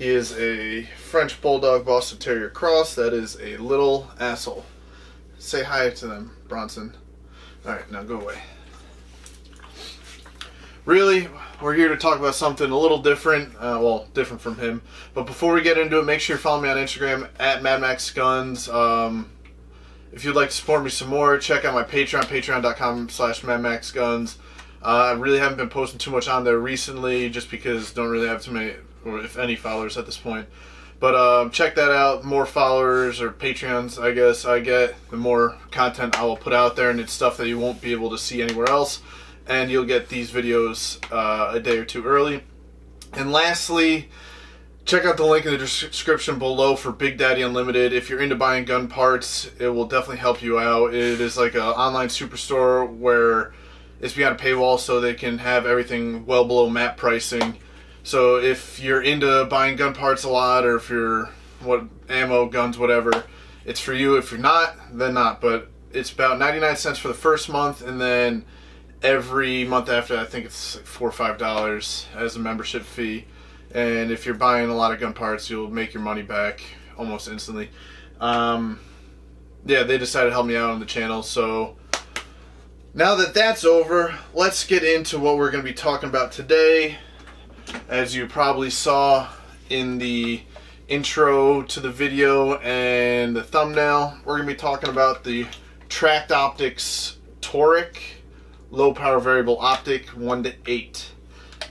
He is a French Bulldog Boston Terrier Cross that is a little asshole. Say hi to them, Bronson. Alright, now go away. Really, we're here to talk about something a little different. Uh, well, different from him. But before we get into it, make sure you follow me on Instagram at MadMaxGuns. Um, if you'd like to support me some more, check out my Patreon, patreon.com slash MadMaxGuns. Uh, I really haven't been posting too much on there recently just because don't really have too many, or if any, followers at this point. But um, check that out. More followers or Patreons, I guess, I get, the more content I will put out there, and it's stuff that you won't be able to see anywhere else. And you'll get these videos uh, a day or two early. And lastly, check out the link in the description below for Big Daddy Unlimited. If you're into buying gun parts, it will definitely help you out. It is like an online superstore where it's behind a paywall so they can have everything well below map pricing. So if you're into buying gun parts a lot or if you're what ammo, guns, whatever, it's for you. If you're not, then not. But it's about 99 cents for the first month and then every month after I think it's like four or five dollars as a membership fee. And if you're buying a lot of gun parts, you'll make your money back almost instantly. Um, yeah, they decided to help me out on the channel, so now that that's over, let's get into what we're going to be talking about today. As you probably saw in the intro to the video and the thumbnail, we're going to be talking about the Tract Optics Toric low power variable optic 1 to 8.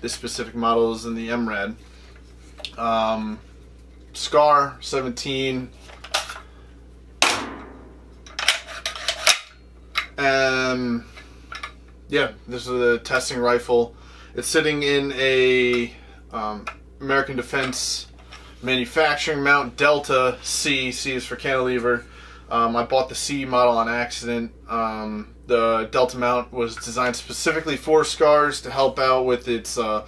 This specific model is in the MRAD. Um, SCAR 17 Um, yeah, this is a testing rifle. It's sitting in a um, American Defense manufacturing mount Delta C. C is for cantilever. Um, I bought the C model on accident. Um, the Delta mount was designed specifically for SCARs to help out with its uh,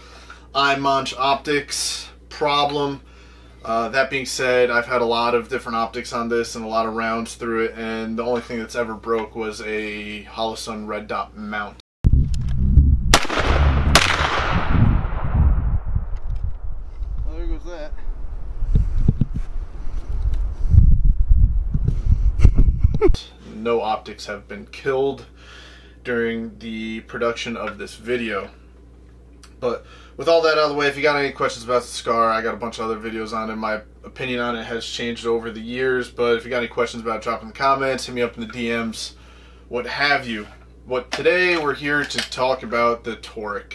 eye munch optics problem. Uh, that being said, I've had a lot of different optics on this and a lot of rounds through it, and the only thing that's ever broke was a Holosun red dot mount. Well, there goes that. No optics have been killed during the production of this video. But with all that out of the way, if you got any questions about the SCAR, I got a bunch of other videos on it. My opinion on it has changed over the years, but if you got any questions about it, drop in the comments, hit me up in the DMs, what have you. What today we're here to talk about the Toric.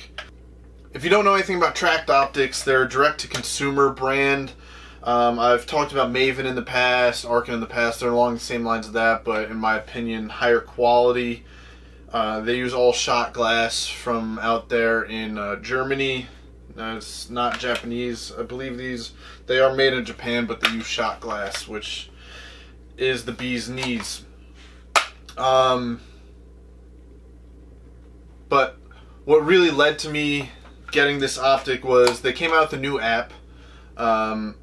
If you don't know anything about Tract Optics, they're a direct-to-consumer brand. Um, I've talked about Maven in the past, Arken in the past. They're along the same lines of that, but in my opinion, higher quality. Uh, they use all Schott glass from out there in uh, Germany. Uh, it's not Japanese. I believe these they are made in Japan, but they use Schott glass, which is the bee's knees. Um, but what really led to me getting this optic was they came out with a new app. Um,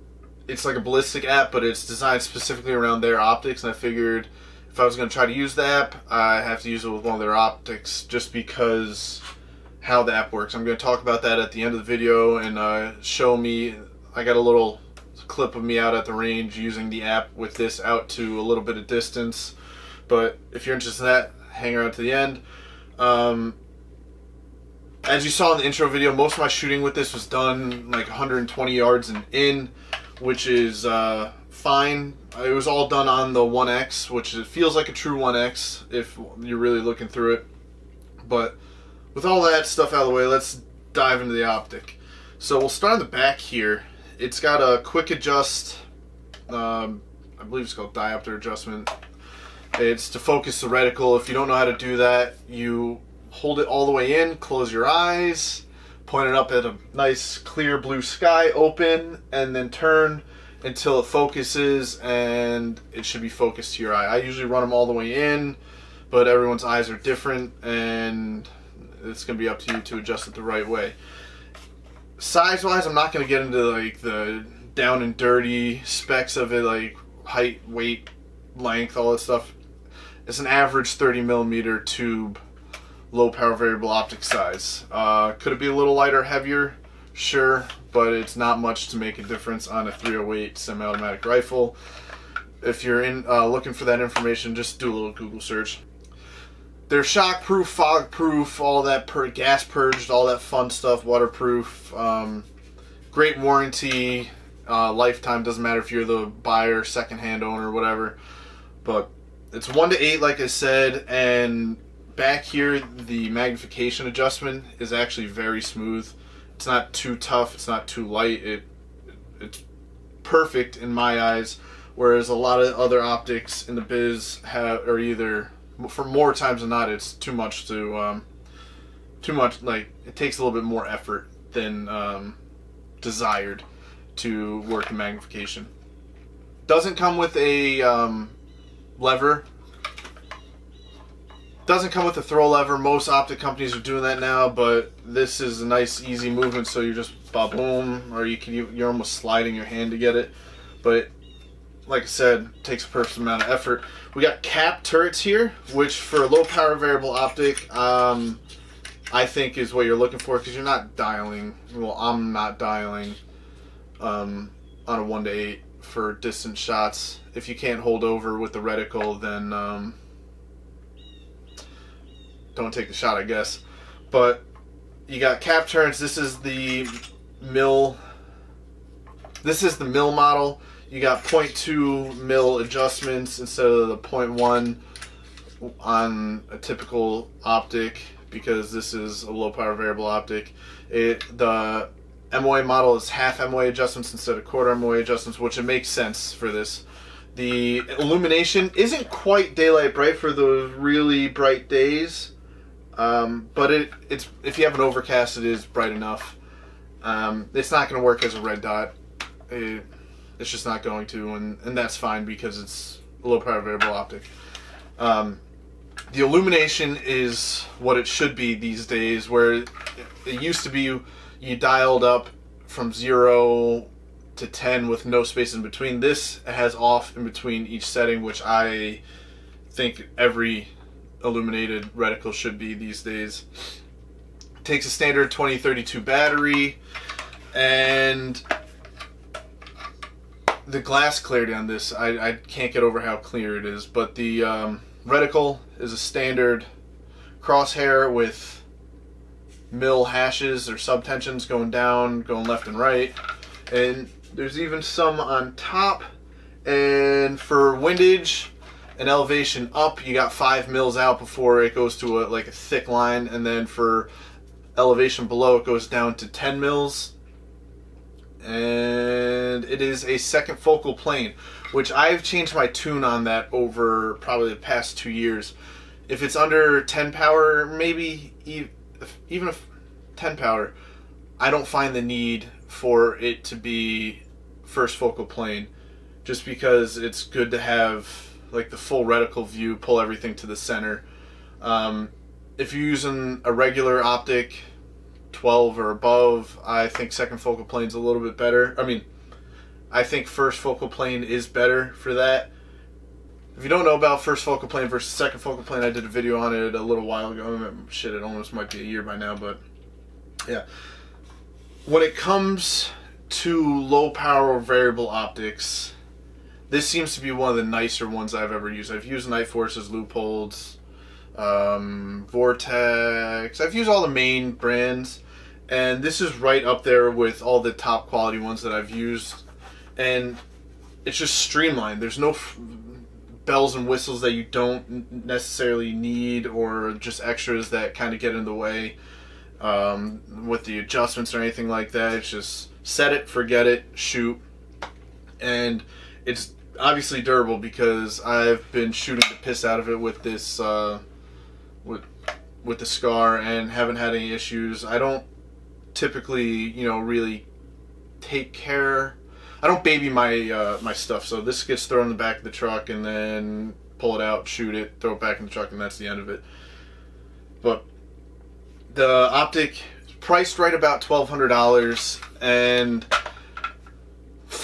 it's like a ballistic app, but it's designed specifically around their optics, and I figured if I was going to try to use the app, I have to use it with one of their optics just because how the app works. I'm going to talk about that at the end of the video and uh, show me, I got a little clip of me out at the range using the app with this out to a little bit of distance. But if you're interested in that, hang around to the end. Um, as you saw in the intro video, most of my shooting with this was done like 120 yards and in, which is uh, fine. It was all done on the 1X, which it feels like a true 1X if you're really looking through it. But with all that stuff out of the way, let's dive into the optic. So we'll start on the back here. It's got a quick adjust, um, I believe it's called diopter adjustment. It's to focus the reticle. If you don't know how to do that, you hold it all the way in, close your eyes, point it up at a nice clear blue sky, open, and then turn until it focuses and it should be focused to your eye. I usually run them all the way in, but everyone's eyes are different and it's going to be up to you to adjust it the right way. Size wise, I'm not going to get into like the down and dirty specs of it, like height, weight, length, all that stuff. It's an average 30 millimeter tube low power variable optic size. Uh, could it be a little lighter, heavier? Sure, but it's not much to make a difference on a 308 semi-automatic rifle. If you're in uh, looking for that information, just do a little Google search. They're shockproof, fog-proof, all that per gas purged, all that fun stuff, waterproof. Um, great warranty, uh, lifetime. Doesn't matter if you're the buyer, secondhand owner, whatever. But it's one to eight, like I said, and back here the magnification adjustment is actually very smooth. It's not too tough. It's not too light. It it's perfect in my eyes. Whereas a lot of other optics in the biz have are either for more times than not it's too much to um, too much like it takes a little bit more effort than um, desired to work in magnification. Doesn't come with a um, lever. Doesn't come with a throw lever. Most optic companies are doing that now, but this is a nice, easy movement. So you're just boom, or you can you're almost sliding your hand to get it. But like I said, takes a perfect amount of effort. We got cap turrets here, which for a low power variable optic, um, I think is what you're looking for because you're not dialing. Well, I'm not dialing um, on a one to eight for distant shots. If you can't hold over with the reticle, then um, don't take the shot, I guess. But you got cap turns. This is the mill. This is the mill model. You got 0.2 mil adjustments instead of the 0.1 on a typical optic because this is a low power variable optic. It the MOA model is half MOA adjustments instead of quarter MOA adjustments, which it makes sense for this. The illumination isn't quite daylight bright for those really bright days, um, but it it's if you have an overcast, it is bright enough. Um, it's not going to work as a red dot. It, it's just not going to, and, and that's fine because it's a low power variable optic. Um, the illumination is what it should be these days, where it, it used to be you, you dialed up from zero to 10 with no space in between. This has off in between each setting, which I think every illuminated reticle should be these days. takes a standard 2032 battery and the glass clarity on this, I, I can't get over how clear it is, but the um, reticle is a standard crosshair with mill hashes or subtensions going down, going left and right. And there's even some on top. And for windage and elevation up, you got five mils out before it goes to a, like a thick line. And then for elevation below, it goes down to 10 mils. And it is a second focal plane, which I've changed my tune on that over probably the past two years. If it's under 10 power, maybe even if 10 power, I don't find the need for it to be first focal plane just because it's good to have like the full reticle view, pull everything to the center. Um, if you're using a regular optic, 12 or above, I think second focal plane is a little bit better. I mean, I think first focal plane is better for that. If you don't know about first focal plane versus second focal plane, I did a video on it a little while ago. Shit, it almost might be a year by now, but yeah. When it comes to low power variable optics, this seems to be one of the nicer ones I've ever used. I've used Nightforce's Leupolds, um, Vortex. I've used all the main brands, and this is right up there with all the top quality ones that I've used. And it's just streamlined. There's no bells and whistles that you don't necessarily need, or just extras that kind of get in the way um, with the adjustments or anything like that. It's just set it, forget it, shoot, and it's obviously durable because I've been shooting the piss out of it with this uh, with with the scar and haven't had any issues. I don't typically, you know, really take care. I don't baby my uh, my stuff, so this gets thrown in the back of the truck and then pull it out, shoot it, throw it back in the truck, and that's the end of it. But the optic priced right about twelve hundred dollars, and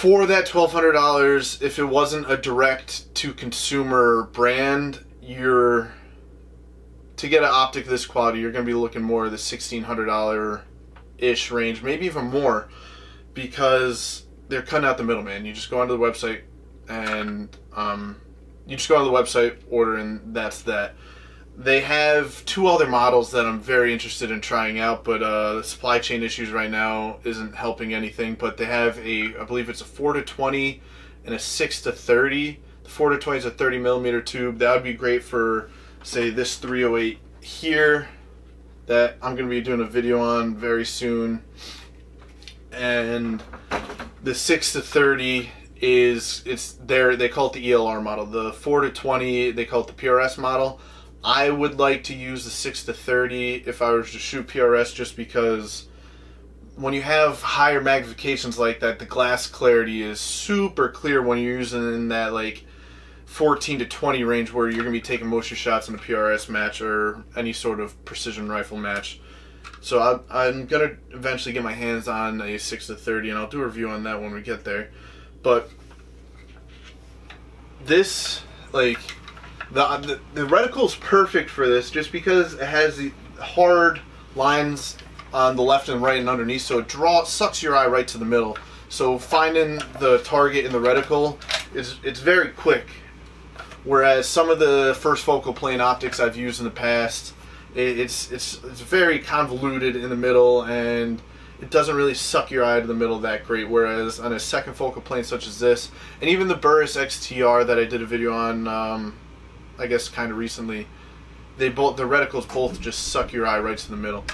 for that twelve hundred dollars, if it wasn't a direct to consumer brand, you're to get an optic this quality, you're going to be looking more the $1,600 ish range, maybe even more, because they're cutting out the middleman. You just go onto the website and um, you just go on the website, order, and that's that. They have two other models that I'm very interested in trying out, but uh, the supply chain issues right now isn't helping anything. But they have a, I believe it's a 4 to 20 and a 6 to 30. The 4 to 20 is a 30 millimeter tube. That would be great for, say, this 308 here that I'm going to be doing a video on very soon. And the 6 to 30 is it's there they call it the ELR model. The 4 to 20 they call it the PRS model. I would like to use the 6 to 30 if I was to shoot PRS just because when you have higher magnifications like that, the glass clarity is super clear when you're using in that like 14 to 20 range where you're going to be taking most of your shots in a PRS match or any sort of precision rifle match. So I, I'm going to eventually get my hands on a 6 to 30 and I'll do a review on that when we get there. But this, like, the, the, the reticle is perfect for this just because it has the hard lines on the left and right and underneath, so it draw sucks your eye right to the middle. So finding the target in the reticle is it's very quick. Whereas some of the first focal plane optics I've used in the past, it, it's it's it's very convoluted in the middle and it doesn't really suck your eye to the middle that great. Whereas on a second focal plane such as this, and even the Burris XTR that I did a video on, um, I guess kind of recently, they both the reticles both just suck your eye right to the middle.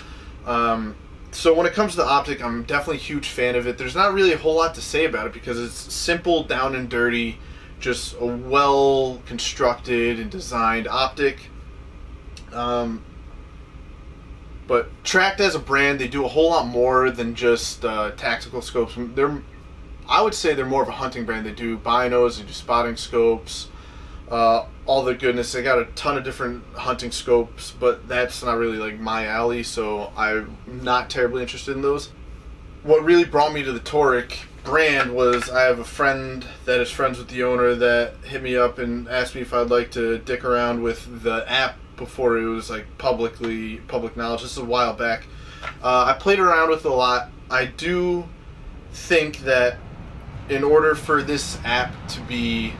Um, so when it comes to the optic, I'm definitely a huge fan of it. There's not really a whole lot to say about it because it's simple, down and dirty, just a well constructed and designed optic. Um, but Tract as a brand, they do a whole lot more than just uh, tactical scopes. They're, I would say they're more of a hunting brand. They do binos, they do spotting scopes, uh, all the goodness. They got a ton of different hunting scopes, but that's not really like my alley, so I'm not terribly interested in those. What really brought me to the Toric brand was I have a friend that is friends with the owner that hit me up and asked me if I'd like to dick around with the app before it was like publicly public knowledge. This is a while back. Uh, I played around with it a lot. I do think that in order for this app to be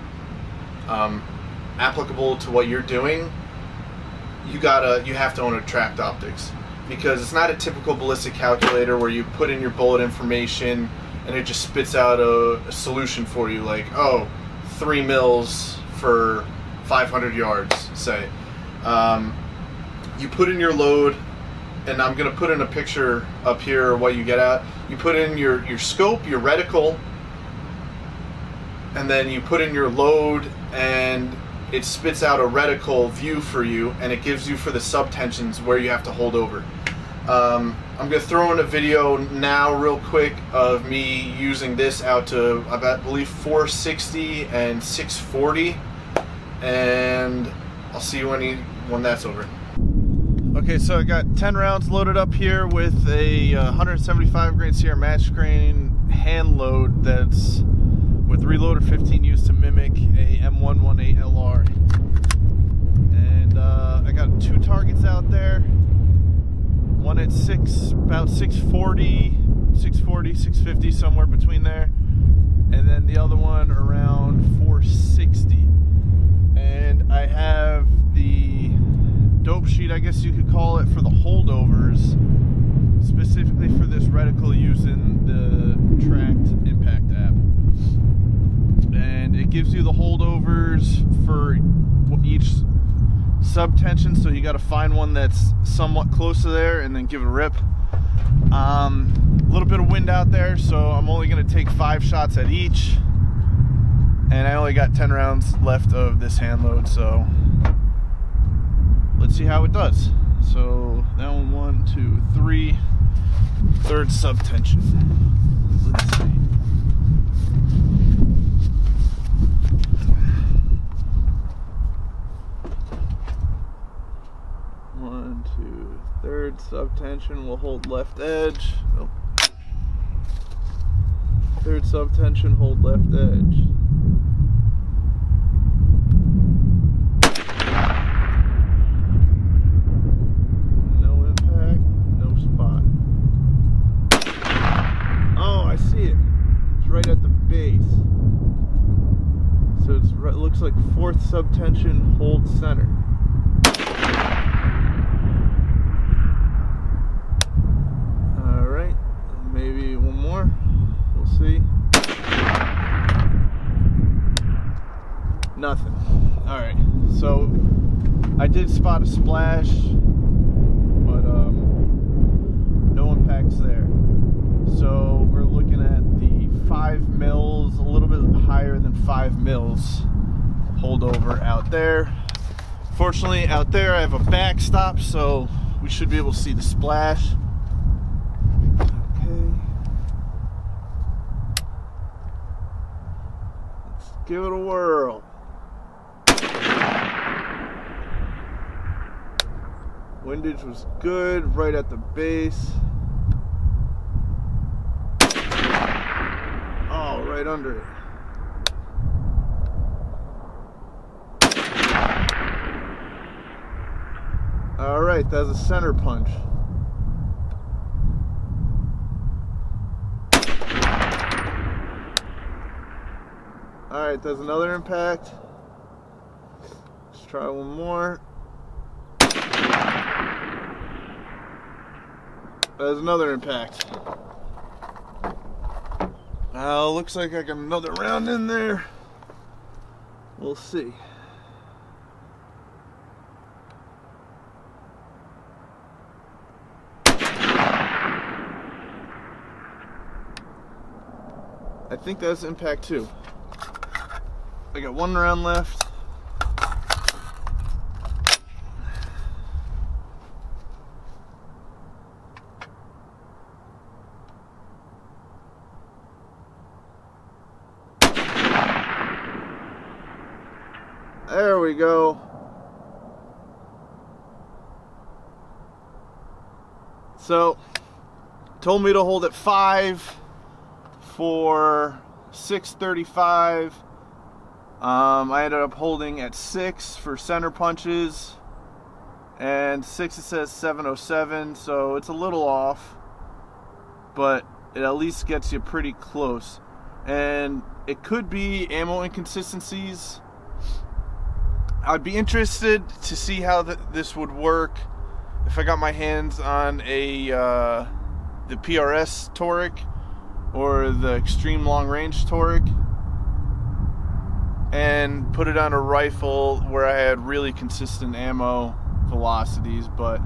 um, applicable to what you're doing, you gotta you have to own a Tract optics because it's not a typical ballistic calculator where you put in your bullet information and it just spits out a, a solution for you like oh three mils for 500 yards say um, you put in your load, and I'm to put in a picture up here what you get at. You put in your, your scope, your reticle, and then you put in your load, and it spits out a reticle view for you, and it gives you for the subtensions where you have to hold over. Um, I'm going to throw in a video now real quick of me using this out to I believe 460 and 640 and I'll see you when he when that's over. Okay, so I got 10 rounds loaded up here with a uh, 175 grain Sierra Match King hand load that's Reloder 15 used to mimic a M118 LR. And uh, I got two targets out there. One at six, about 640, 640, 650, somewhere between there. And then the other one around 460. And I have the dope sheet, I guess you could call it, for the holdovers, specifically for this reticle using the. And it gives you the holdovers for each subtension, so you got to find one that's somewhat close to there and then give it a rip. Um, a little bit of wind out there, so I'm only going to take five shots at each. And I only got 10 rounds left of this hand load, so let's see how it does. So that one, one, two, three, third subtension. Let's see. right subtension, we'll hold left edge. Oh. Third subtension, hold left edge. No impact, no spot. Oh, I see it. It's right at the base. So it right, looks like fourth subtension, hold center. Did spot a splash, but um, no impacts there. So we're looking at the five mils, a little bit higher than five mils holdover out there. Fortunately, out there I have a backstop, so we should be able to see the splash. Okay. Let's give it a whirl. Windage was good right at the base. Oh, right under it. All right, that's a center punch. All right, that's another impact. Let's try one more. There's another impact. Uh, looks like I got another round in there. We'll see. I think that's impact two. I got one round left. There we go. So, told me to hold at five for 635. Um, I ended up holding at six for center punches, and six it says 707, so it's a little off, but it at least gets you pretty close. And it could be ammo inconsistencies. I'd be interested to see how th- this would work if I got my hands on a uh, the PRS Toric or the Extreme Long Range Toric and put it on a rifle where I had really consistent ammo velocities, but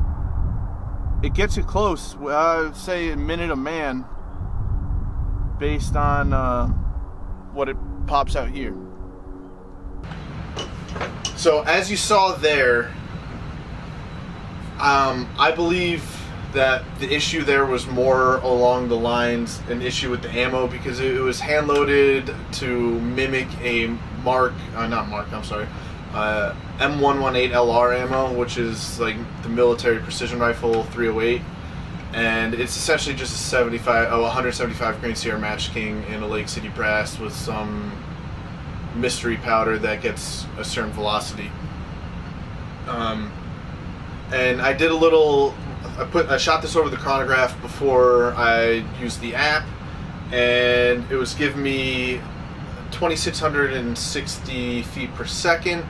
it gets you close. I would say a minute a man based on uh, what it pops out here. So as you saw there, um, I believe that the issue there was more along the lines an issue with the ammo because it was hand loaded to mimic a Mark, uh, not Mark, I'm sorry, uh, M118LR ammo, which is like the military precision rifle 308, and it's essentially just a 75, oh, 175 grain Sierra Match King in a Lake City brass with some mystery powder that gets a certain velocity. Um, and I did a little. I put I shot this over the chronograph before I used the app, and it was giving me 2,660 feet per second.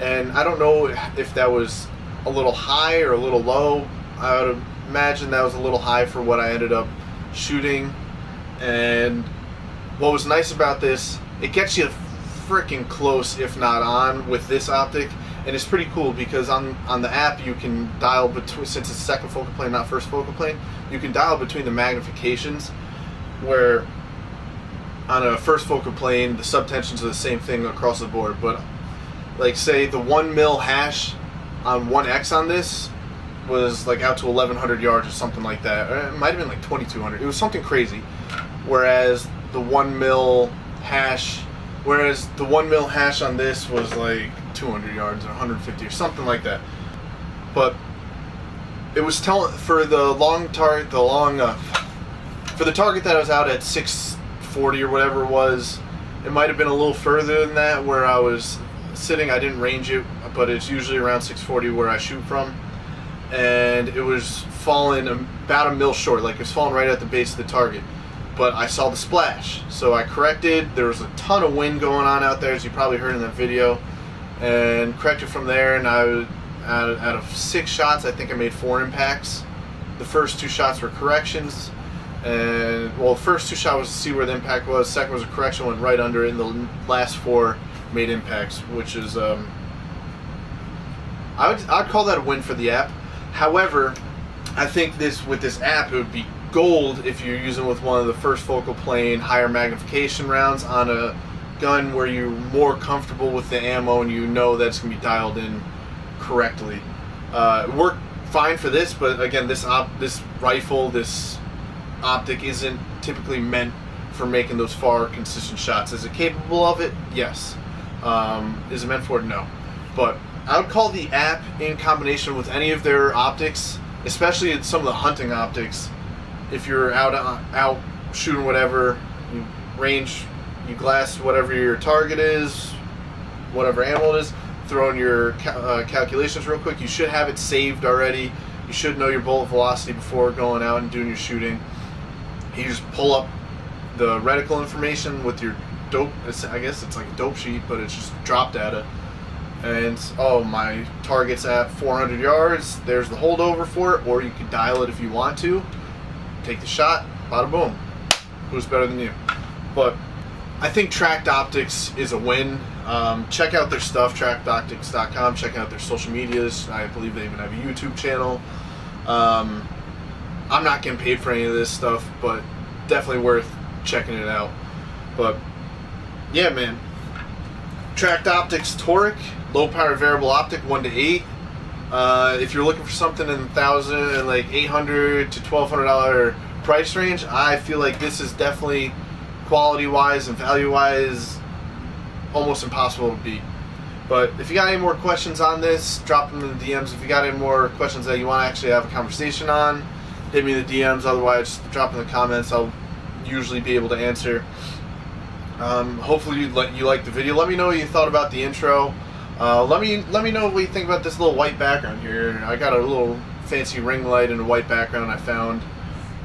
And I don't know if that was a little high or a little low. I would imagine that was a little high for what I ended up shooting. And what was nice about this, it gets you freaking close, if not on, with this optic and it's pretty cool because on on the app you can dial between since it's second focal plane not first focal plane you can dial between the magnifications where on a first focal plane the subtensions are the same thing across the board. But like say the one mil hash on one x on this was like out to 1100 yards or something like that. It might have been like 2200 it was something crazy. Whereas the one mil hash whereas the one mil hash on this was like 200 yards or 150 or something like that. But it was telling for the long target, the long uh, for the target that I was out at 640 or whatever it was. It might have been a little further than that where I was sitting. I didn't range it, but it's usually around 640 where I shoot from. And it was falling about a mil short, like it was falling right at the base of the target. but I saw the splash. So I corrected. There was a ton of wind going on out there, as you probably heard in that video, and corrected from there. And I, out of, out of six shots, I think I made four impacts. The first two shots were corrections, and well, the first two shots was to see where the impact was. Second was a correction, went right under. And the last four made impacts, which is um, I would I'd call that a win for the app. However, I think this with this app it would be gold if you're using with one of the first focal plane higher magnification rounds on a gun where you're more comfortable with the ammo and you know that's gonna be dialed in correctly. Uh, it worked fine for this, but again, this op this rifle, this optic isn't typically meant for making those far consistent shots. Is it capable of it? Yes. Um, is it meant for it? No. But I would call the app in combination with any of their optics, especially some of the hunting optics. If you're out uh, out shooting whatever, range, you glass whatever your target is, whatever animal it is, throw in your uh, calculations real quick. You should have it saved already. You should know your bullet velocity before going out and doing your shooting. You just pull up the reticle information with your dope. I guess it's like a dope sheet, but it's just drop data and oh my target's at 400 yards there's the holdover for it or you can dial it if you want to take the shot bada boom who's better than you but I think Tract Optics is a win. Um, check out their stuff tractoptics.com check out their social medias. I believe they even have a YouTube channel. Um, I'm not getting paid for any of this stuff but definitely worth checking it out. But yeah man. Tract Optics Toric low power variable optic, one to eight. Uh, if you're looking for something in the thousand and like eight hundred to twelve hundred dollar price range, I feel like this is definitely quality wise and value wise almost impossible to beat. But if you got any more questions on this, drop them in the DMs. If you got any more questions that you want to actually have a conversation on, hit me in the DMs. Otherwise, drop in the comments. I'll usually be able to answer. Um, hopefully you like you liked the video. Let me know what you thought about the intro. Uh, let me let me know what you think about this little white background here. I got a little fancy ring light and a white background I found.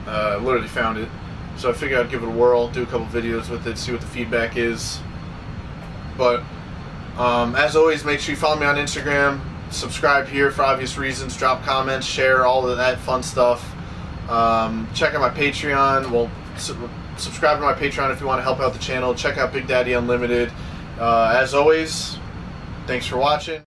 Uh, literally found it. So I figured I'd give it a whirl, do a couple videos with it, see what the feedback is. But um, as always, make sure you follow me on Instagram. Subscribe here for obvious reasons. Drop comments, share all of that fun stuff. Um, check out my Patreon. Well, su- subscribe to my Patreon if you want to help out the channel. Check out Big Daddy Unlimited. Uh, as always, Thanks for watching.